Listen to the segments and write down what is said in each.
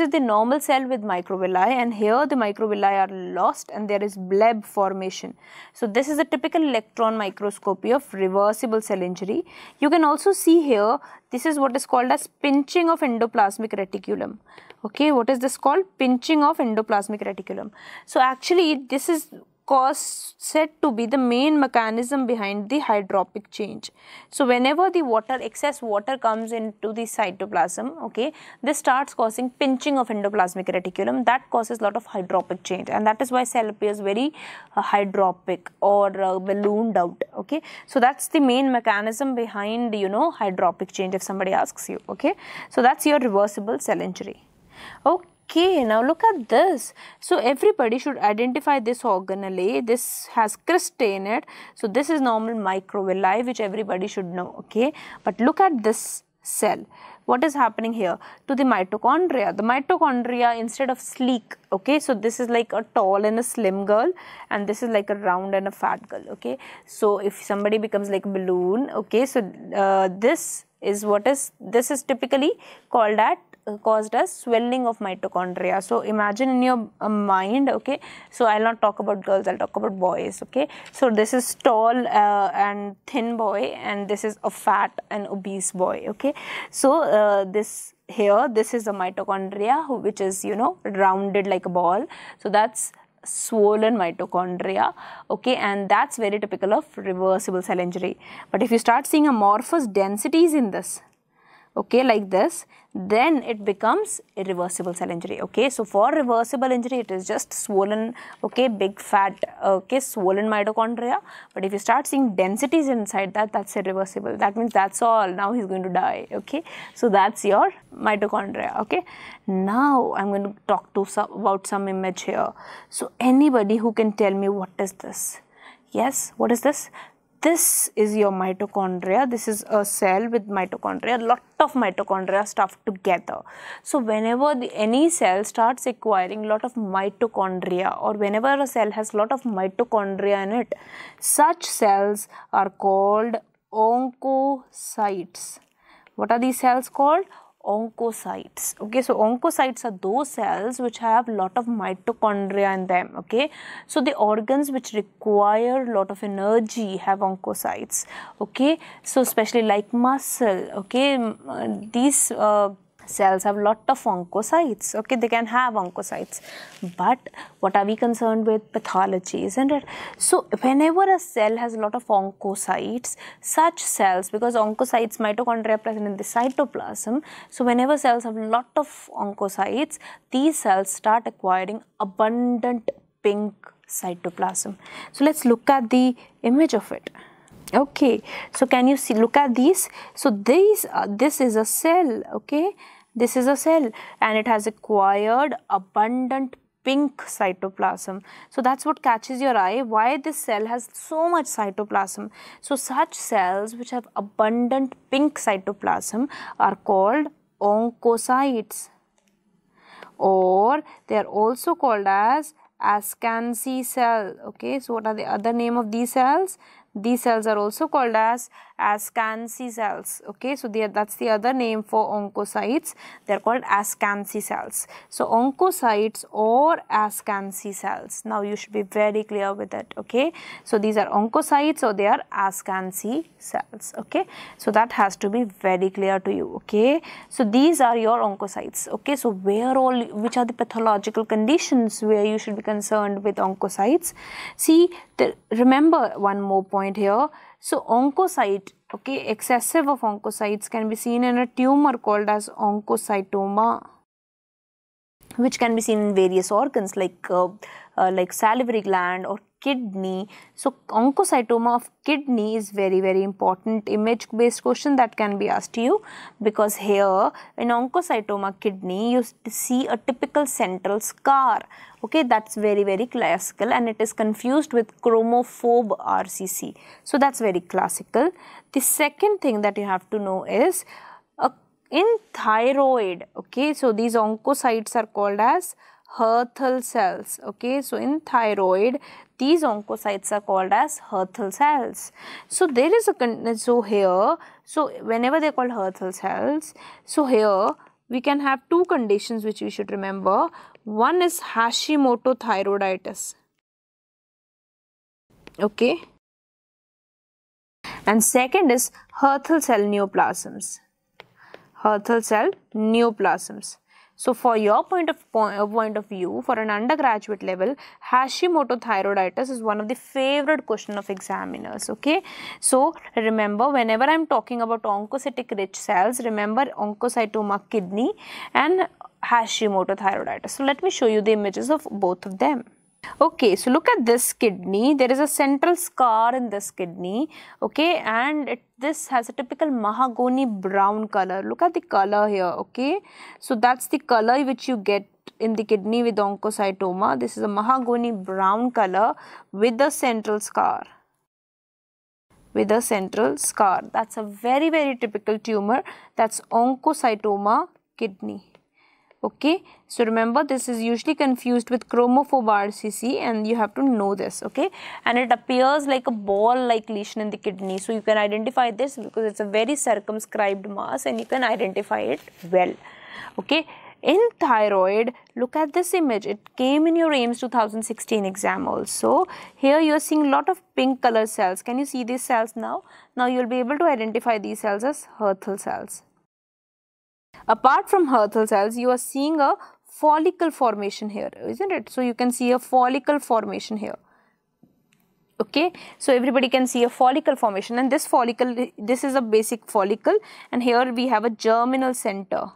this is the normal cell with microvilli and here the microvilli are lost and there is bleb formation. So this is a typical electron microscopy of reversible cell injury. You can also see here this is what is called as pinching of endoplasmic reticulum. Okay, what is this called? Pinching of endoplasmic reticulum. So actually this is cause said to be the main mechanism behind the hydropic change. So whenever the water, excess water comes into the cytoplasm, okay, this starts causing pinching of endoplasmic reticulum that causes a lot of hydropic change and that is why cell appears very uh, hydropic or uh, ballooned out, okay. So that's the main mechanism behind, you know, hydropic change if somebody asks you, okay. So that's your reversible cell injury. Okay okay now look at this. So everybody should identify this organelle. This has cristae in it. So this is normal microvilli which everybody should know okay? But look at this cell. What is happening here? To the mitochondria. The mitochondria instead of sleek okay? So this is like a tall and a slim girl and this is like a round and a fat girl okay? So if somebody becomes like a balloon okay? So uh, this is what is this is typically called at caused as swelling of mitochondria. So imagine in your uh, mind, okay. So I'll not talk about girls, I'll talk about boys, okay. So this is tall uh, and thin boy and this is a fat and obese boy, okay. So uh, this here, this is a mitochondria which is, you know, rounded like a ball. So that's swollen mitochondria okay and that's very typical of reversible cell injury but if you start seeing amorphous densities in this okay like this then it becomes irreversible cell injury okay? So for reversible injury it is just swollen okay big fat okay swollen mitochondria. But if you start seeing densities inside that that's irreversible. That means that's all. Now he's going to die okay? So that's your mitochondria okay? Now i'm going to talk to some about some image here. So anybody who can tell me what is this? Yes what is this this is your mitochondria this is a cell with mitochondria lot of mitochondria stuff together. So whenever the, any cell starts acquiring lot of mitochondria or whenever a cell has lot of mitochondria in it such cells are called oncocytes. What are these cells called oncocytes. Okay so oncocytes are those cells which have lot of mitochondria in them okay? So the organs which require lot of energy have oncocytes okay? So especially like muscle okay? Uh, these uh, cells have lot of oncocytes. Okay they can have oncocytes. But what are we concerned with? Pathology isn't it? So whenever a cell has a lot of oncocytes such cells because oncocytes mitochondria present in the cytoplasm so whenever cells have lot of oncocytes these cells start acquiring abundant pink cytoplasm. So let's look at the image of it. Okay so can you see look at these? So these uh, this is a cell okay this is a cell and it has acquired abundant pink cytoplasm. So that's what catches your eye, why this cell has so much cytoplasm. So such cells which have abundant pink cytoplasm are called oncocytes or they are also called as Askansky cell. Okay, so what are the other name of these cells? These cells are also called as Askansky cells. Okay, so that's the other name for oncocytes. They are called Askansky cells. So oncocytes or Askansky cells. Now you should be very clear with it. Okay, so these are oncocytes or they are Askansky cells. Okay, so that has to be very clear to you. Okay, so these are your oncocytes. Okay, so where all which are the pathological conditions where you should be concerned with oncocytes? See, the, remember one more point here so oncocyte, okay, excessive of oncocytes can be seen in a tumor called as oncocytoma which can be seen in various organs like uh, uh, like salivary gland or kidney. So oncocytoma of kidney is very very important image based question that can be asked to you because here in oncocytoma kidney you see a typical central scar okay that's very very classical and it is confused with chromophobe RCC. So that's very classical. The second thing that you have to know is uh, in thyroid okay so these oncocytes are called as Hürthle cells okay so in thyroid these oncocytes are called as Hürthle cells so there is a so here so whenever they are called Hürthle cells so here we can have two conditions which we should remember. One is Hashimoto thyroiditis. Okay. And second is Hürthle cell neoplasms. Hürthle cell neoplasms. So for your point of point, uh, point of view, for an undergraduate level, Hashimoto thyroiditis is one of the favorite question of examiners. Okay. So remember, whenever I am talking about oncocytic rich cells, remember oncocytoma kidney and Hashimoto thyroiditis. So let me show you the images of both of them. Okay, so look at this kidney. There is a central scar in this kidney. Okay, and it, this has a typical mahogany brown color. Look at the color here. Okay, so that's the color which you get in the kidney with oncocytoma. This is a mahogany brown color with the central scar with a central scar. That's a very, very typical tumor. That's oncocytoma kidney okay? So remember this is usually confused with chromophobe RCC and you have to know this okay? And it appears like a ball like lesion in the kidney. So you can identify this because it's a very circumscribed mass and you can identify it well okay? In thyroid look at this image. It came in your AIIMS 2016 exam also. Here you are seeing a lot of pink color cells. Can you see these cells now? Now you will be able to identify these cells as Hürthle cells Apart from Hürthle cells, you are seeing a follicle formation here, isn't it? So, you can see a follicle formation here. Okay, so everybody can see a follicle formation and this follicle, this is a basic follicle and here we have a germinal center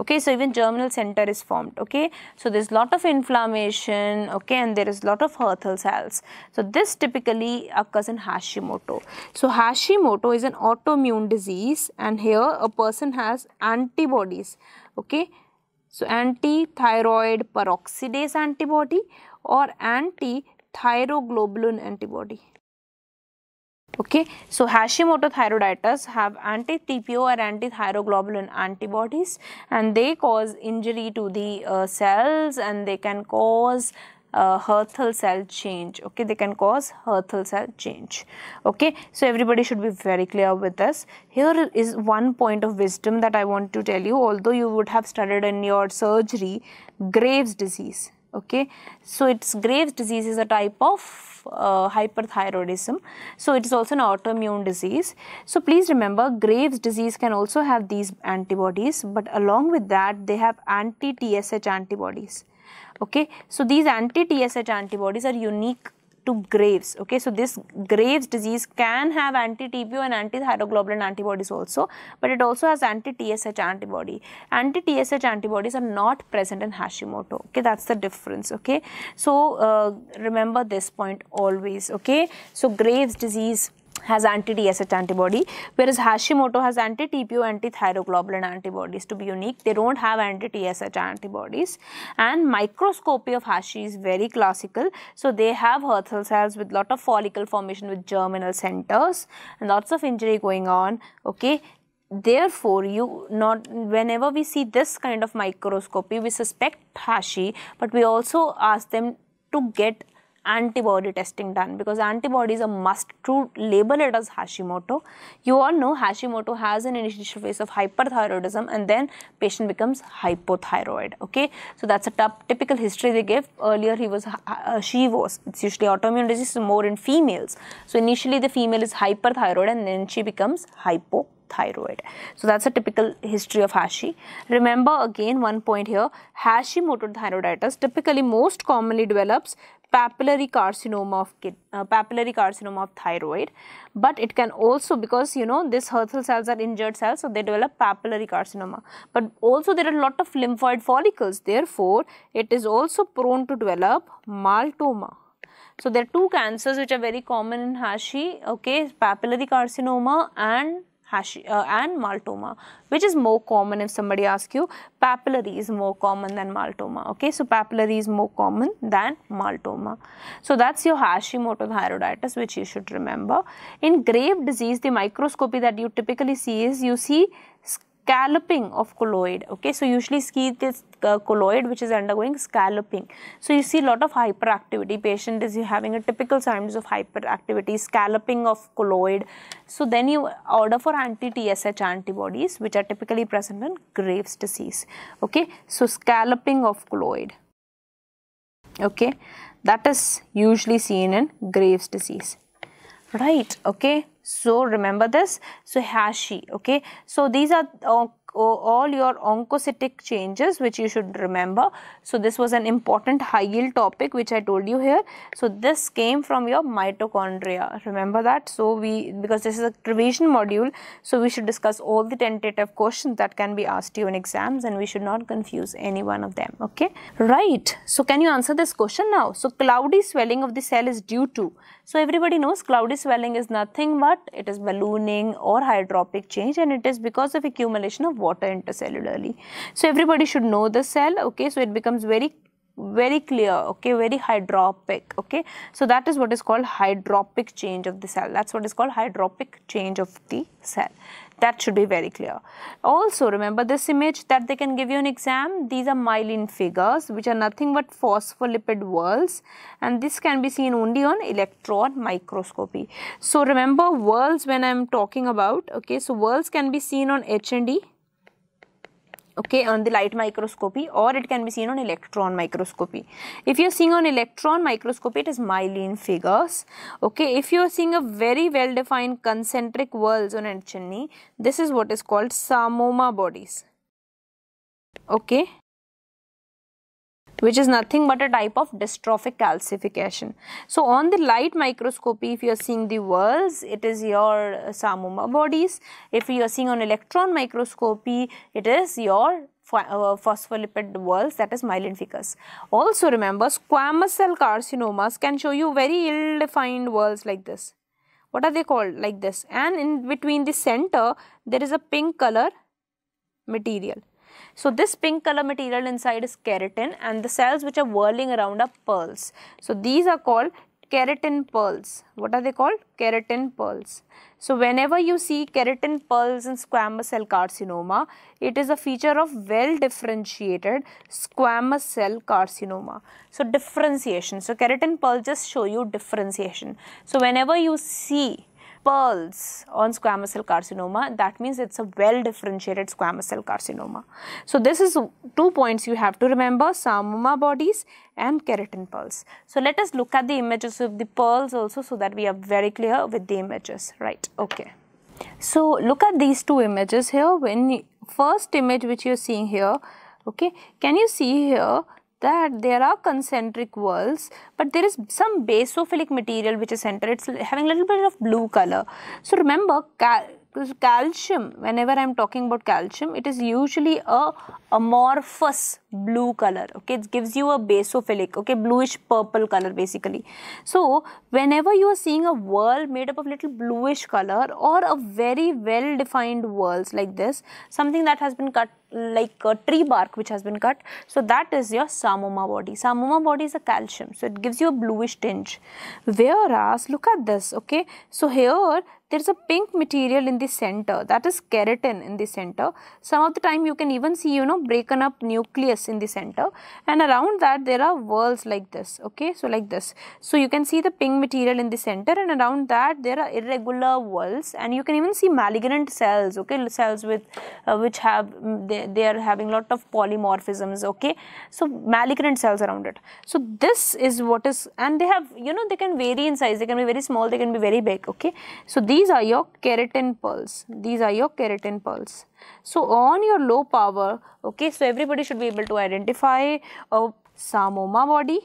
okay so even germinal center is formed okay? So there's lot of inflammation okay and there is lot of Hürthle cells. So this typically occurs in Hashimoto. So Hashimoto is an autoimmune disease and here a person has antibodies okay? So anti-thyroid peroxidase antibody or anti-thyroglobulin antibody Okay, so Hashimoto thyroiditis have anti-TPO or anti-thyroglobulin antibodies and they cause injury to the uh, cells and they can cause uh, Hürthle cell change. Okay, they can cause Hürthle cell change. Okay, so everybody should be very clear with this. Here is one point of wisdom that I want to tell you. Although you would have studied in your surgery, Graves disease. Okay, so it's Graves disease is a type of uh, hyperthyroidism. So it is also an autoimmune disease. So please remember Graves disease can also have these antibodies but along with that they have anti-TSH antibodies. Okay, so these anti-TSH antibodies are unique to Graves. Okay, so this Graves disease can have anti-TPO and anti-thyroglobulin antibodies also, but it also has anti-TSH antibody. Anti-TSH antibodies are not present in Hashimoto. Okay, that's the difference. Okay, so uh, remember this point always. Okay, so Graves disease has anti-TSH antibody, whereas Hashimoto has anti-TPO, anti-thyroglobulin antibodies. To be unique, they don't have anti-TSH antibodies. And microscopy of Hashi is very classical. So they have Hürthle cells with lot of follicle formation with germinal centers and lots of injury going on. Okay, therefore you not whenever we see this kind of microscopy we suspect hashi but we also ask them to get antibody testing done because antibodies are must to label it as Hashimoto. You all know Hashimoto has an initial phase of hyperthyroidism and then patient becomes hypothyroid. Okay, so that's a typical history they give. Earlier he was, uh, she was. It's usually autoimmune disease is more in females. So initially the female is hyperthyroid and then she becomes hypo thyroid. So that's a typical history of Hashi. Remember again one point here, Hashimoto thyroiditis typically most commonly develops papillary carcinoma of uh, papillary carcinoma of thyroid. But it can also because you know this Hürthle cells are injured cells so they develop papillary carcinoma. But also there are a lot of lymphoid follicles. Therefore it is also prone to develop maltoma. So there are two cancers which are very common in Hashi okay papillary carcinoma and Uh, and maltoma which is more common if somebody asks you. Papillary is more common than maltoma okay? So papillary is more common than maltoma. So that's your Hashimoto thyroiditis which you should remember. In grave disease the microscopy that you typically see is you see scalloping of colloid okay? So usually see this uh, colloid which is undergoing scalloping. So you see a lot of hyperactivity. Patient is having a typical signs of hyperactivity scalloping of colloid. So then you order for anti-TSH antibodies which are typically present in Graves disease okay? So scalloping of colloid okay? That is usually seen in Graves disease. Right okay so remember this so hashi okay so these are all your oncocytic changes which you should remember. So this was an important high yield topic which I told you here. So this came from your mitochondria. Remember that. So we because this is a revision module so we should discuss all the tentative questions that can be asked you in exams and we should not confuse any one of them. Okay. Right. So can you answer this question now? So cloudy swelling of the cell is due to. So everybody knows cloudy swelling is nothing but it is ballooning or hydropic change and it is because of accumulation of water intercellularly. So everybody should know the cell, okay. So it becomes very very clear okay very hydropic okay so that is what is called hydropic change of the cell that's what is called hydropic change of the cell that should be very clear. Also remember this image that they can give you an exam? These are myelin figures which are nothing but phospholipid whorls and this can be seen only on electron microscopy. So remember whorls when i'm talking about? Okay so whorls can be seen on h&e okay on the light microscopy or it can be seen on electron microscopy. If you're seeing on electron microscopy it is myelin figures okay? If you're seeing a very well defined concentric whorls on H&E this is what is called psammoma bodies okay which is nothing but a type of dystrophic calcification. So on the light microscopy, if you are seeing the whorls, it is your psammoma bodies. If you are seeing on electron microscopy, it is your uh, phospholipid whorls that is myelin figures. Also remember squamous cell carcinomas can show you very ill defined whorls like this. What are they called? Like this and in between the center there is a pink color material. So this pink color material inside is keratin and the cells which are whirling around are pearls. So these are called keratin pearls. What are they called? Keratin pearls. So whenever you see keratin pearls in squamous cell carcinoma, it is a feature of well differentiated squamous cell carcinoma. So differentiation. So keratin pearls just show you differentiation. So whenever you see pearls on squamous cell carcinoma, that means it's a well differentiated squamous cell carcinoma. So this is two points you have to remember, psammoma bodies and keratin pearls. So let us look at the images of the pearls also so that we are very clear with the images, right? Okay. So look at these two images here. When first image which you are seeing here, okay, can you see here that there are concentric whorls but there is some basophilic material which is center it's having a little bit of blue color. So remember because calcium whenever i'm talking about calcium it is usually a amorphous blue color okay? It gives you a basophilic okay? Bluish purple color basically. So whenever you are seeing a whorl made up of little bluish color or a very well defined whorls like this something that has been cut like a tree bark which has been cut so that is your psammoma body. Psammoma body is a calcium so it gives you a bluish tinge. Whereas look at this okay? So here there is a pink material in the center that is keratin in the center. Some of the time you can even see you know broken up nucleus in the center and around that there are whorls like this okay so like this. So you can see the pink material in the center and around that there are irregular whorls and you can even see malignant cells okay cells with uh, which have mm, they, they are having lot of polymorphisms okay. So malignant cells around it. So this is what is and they have you know they can vary in size they can be very small they can be very big okay. So these these are your keratin pearls. These are your keratin pearls. So on your low power okay so everybody should be able to identify a psammoma body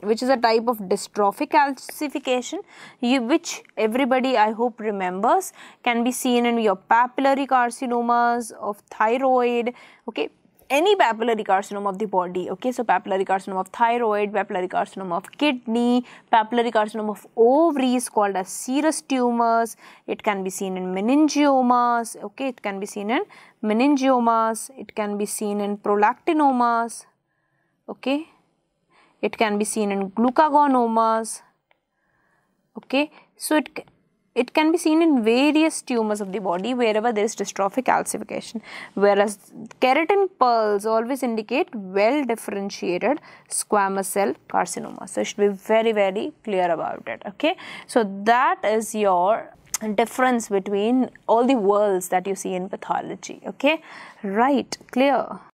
which is a type of dystrophic calcification you, which everybody I hope remembers can be seen in your papillary carcinomas of thyroid okay any papillary carcinoma of the body okay? So papillary carcinoma of thyroid papillary carcinoma of kidney papillary carcinoma of ovaries called as serous tumors. It can be seen in meningiomas okay? It can be seen in meningiomas. It can be seen in prolactinomas okay? It can be seen in glucagonomas okay? So it it can be seen in various tumors of the body wherever there is dystrophic calcification. Whereas keratin pearls always indicate well differentiated squamous cell carcinoma. So, you should be very, very clear about it. Okay. So, that is your difference between all the whorls that you see in pathology. Okay. Right. Clear.